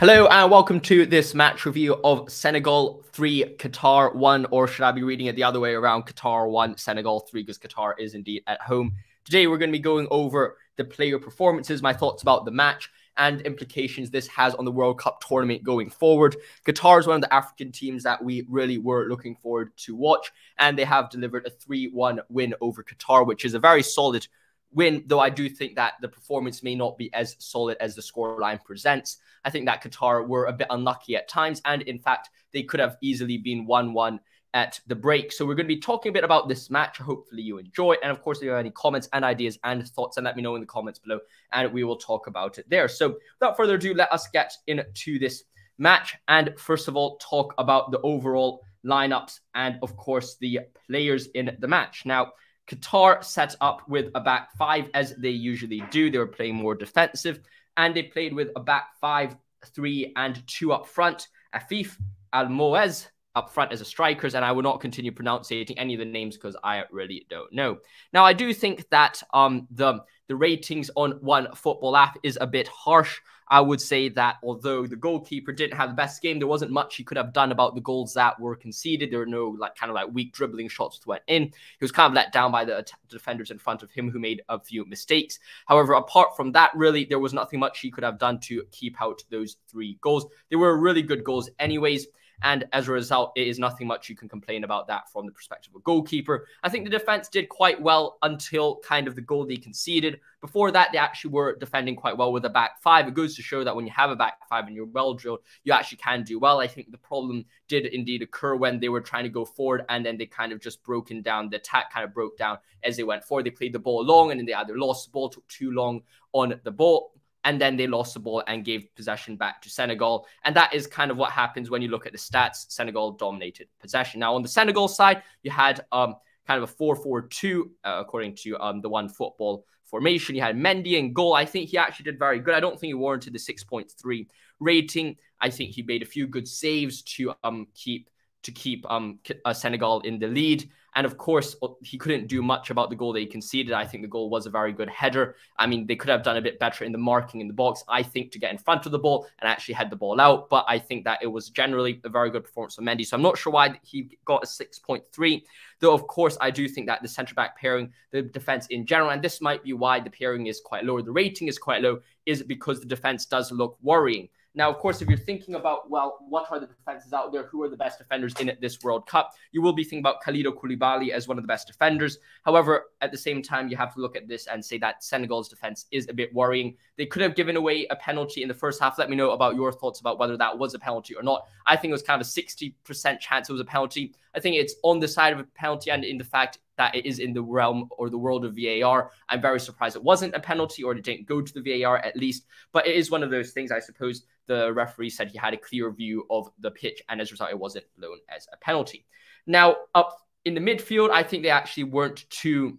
Hello and welcome to this match review of Senegal 3, Qatar 1, or should I be reading it the other way around? Qatar 1, Senegal 3, because Qatar is indeed at home. Today we're going to be going over the player performances, my thoughts about the match, and implications this has on the World Cup tournament going forward. Qatar is one of the African teams that we really were looking forward to watch, and they have delivered a 3 1 win over Qatar, which is a very solid win, though I do think that the performance may not be as solid as the scoreline presents. I think that Qatar were a bit unlucky at times. And in fact, they could have easily been 1 1 at the break. So we're going to be talking a bit about this match. Hopefully you enjoy. And of course, if you have any comments and ideas and thoughts, and let me know in the comments below, and we will talk about it there. So without further ado, let us get into this match. And first of all, talk about the overall lineups and of course the players in the match. Now, Qatar set up with a back five as they usually do. They were playing more defensive and they played with a back five, three, and two up front. Afif Al Moez up front as a strikers, and I will not continue pronouncing any of the names because I really don't know. Now, I do think that um the the ratings on OneFootball app is a bit harsh. I would say that although the goalkeeper didn't have the best game, there wasn't much he could have done about the goals that were conceded. There were no like kind of like weak dribbling shots that went in. He was kind of let down by the defenders in front of him who made a few mistakes. However, apart from that, really there was nothing much he could have done to keep out those three goals. They were really good goals, anyways. And as a result, it is nothing much you can complain about that from the perspective of a goalkeeper. I think the defense did quite well until kind of the goal they conceded. Before that, they actually were defending quite well with a back five. It goes to show that when you have a back five and you're well drilled, you actually can do well. I think the problem did indeed occur when they were trying to go forward and then they kind of just broken down. The attack kind of broke down as they went forward. They played the ball long and then they either lost the ball, took too long on the ball and then they lost the ball and gave possession back to Senegal. And that is kind of what happens when you look at the stats. Senegal dominated possession. Now, on the Senegal side, you had um, kind of a 4 4 2, uh, according to um, the OneFootball formation. You had Mendy in goal. I think he actually did very good. I don't think he warranted the 6.3 rating. I think he made a few good saves to um, keep to keep um, uh, Senegal in the lead. And of course, uh, he couldn't do much about the goal they conceded. I think the goal was a very good header. I mean, they could have done a bit better in the marking in the box, I think, to get in front of the ball and actually head the ball out. But I think that it was generally a very good performance from Mendy. So I'm not sure why he got a 6.3. Though, of course, I do think that the centre back pairing, the defense in general, and this might be why the pairing is quite low, the rating is quite low, is because the defense does look worrying. Now, of course, if you're thinking about, well, what are the defenses out there? Who are the best defenders in this World Cup? You will be thinking about Kalidou Koulibaly as one of the best defenders. However, at the same time, you have to look at this and say that Senegal's defense is a bit worrying. They could have given away a penalty in the first half. Let me know about your thoughts about whether that was a penalty or not. I think it was kind of a 60% chance it was a penalty. I think it's on the side of a penalty and in the fact that it is in the realm or the world of VAR. I'm very surprised it wasn't a penalty or it didn't go to the VAR at least. But it is one of those things, I suppose, the referee said he had a clear view of the pitch, and as a result, it wasn't blown as a penalty. Now, up in the midfield, I think they actually weren't too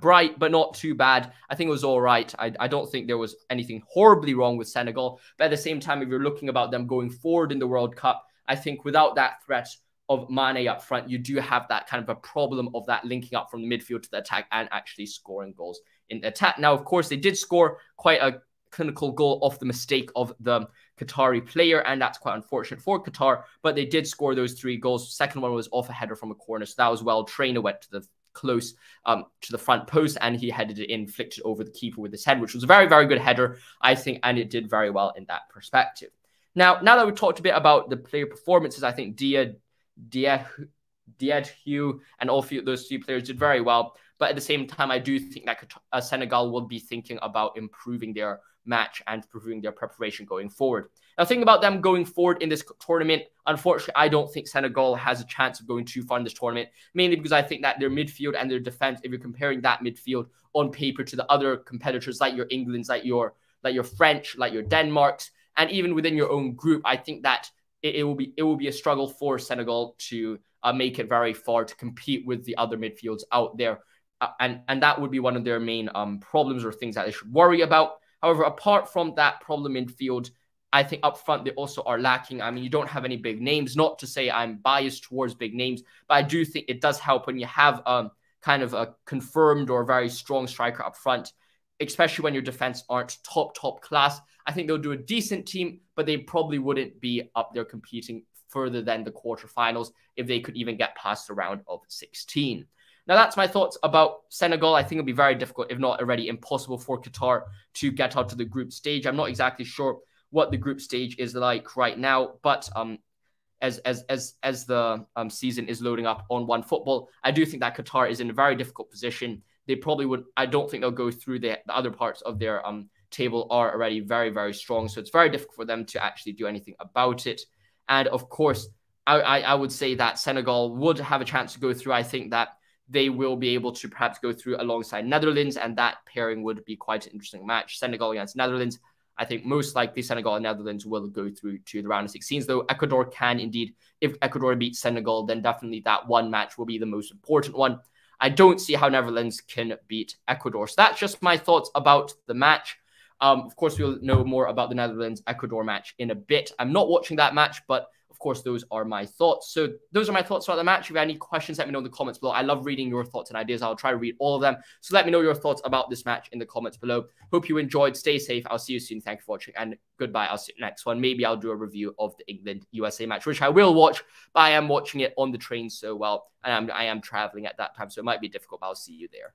bright, but not too bad. I think it was all right. I, I, don't think there was anything horribly wrong with Senegal. But at the same time, if you're looking about them going forward in the World Cup, I think without that threat of Mane up front, you do have that kind of a problem of that linking up from the midfield to the attack and actually scoring goals in the attack. Now, of course, they did score quite a clinical goal off the mistake of the Qatari player, and that's quite unfortunate for Qatar. But they did score those three goals. Second one was off a header from a corner, so that was well. Trainer went to the close um, to the front post, and he headed it in, flicked it over the keeper with his head, which was a very, very good header, I think, and it did very well in that perspective. Now, now that we've talked a bit about the player performances, I think Dia, Dia, Died Hugh and all few, those three players did very well. But at the same time, I do think that uh, Senegal will be thinking about improving their match and improving their preparation going forward. Now, thinking about them going forward in this tournament, unfortunately, I don't think Senegal has a chance of going too far in this tournament, mainly because I think that their midfield and their defense, if you're comparing that midfield on paper to the other competitors like your England's, like your like your French, like your Denmark's, and even within your own group, I think that it, it will be it will be a struggle for Senegal to uh, make it very far to compete with the other midfields out there. Uh, and and that would be one of their main um, problems or things that they should worry about. However, apart from that problem in field, I think up front they also are lacking. I mean, you don't have any big names. Not to say I'm biased towards big names, but I do think it does help when you have um, kind of a confirmed or very strong striker up front. especially when your defense aren't top, top class. I think they'll do a decent team, but they probably wouldn't be up there competing further than the quarterfinals if they could even get past the round of 16. Now, that's my thoughts about Senegal. I think it'll be very difficult, if not already impossible, for Qatar to get out to the group stage. I'm not exactly sure what the group stage is like right now, but um, as as as as the um, season is loading up on OneFootball, I do think that Qatar is in a very difficult position. They probably would. I don't think they'll go through the, the other parts of their um table are already very very strong, so it's very difficult for them to actually do anything about it. And of course, I, I, I would say that Senegal would have a chance to go through. I think that they will be able to perhaps go through alongside Netherlands, and that pairing would be quite an interesting match. Senegal against Netherlands. I think most likely Senegal and Netherlands will go through to the round of 16s, though Ecuador can indeed, if Ecuador beats Senegal, then definitely that one match will be the most important one. I don't see how Netherlands can beat Ecuador. So that's just my thoughts about the match. Um, of course, we'll know more about the Netherlands Ecuador match in a bit. I'm not watching that match, but of course, those are my thoughts. So those are my thoughts about the match. If you have any questions, let me know in the comments below. I love reading your thoughts and ideas. I'll try to read all of them. So let me know your thoughts about this match in the comments below. Hope you enjoyed. Stay safe. I'll see you soon. Thank you for watching and goodbye. I'll see you next one. Maybe I'll do a review of the England USA match, which I will watch, but I am watching it on the train so well, and I'm, I am traveling at that time, so it might be difficult, but I'll see you there.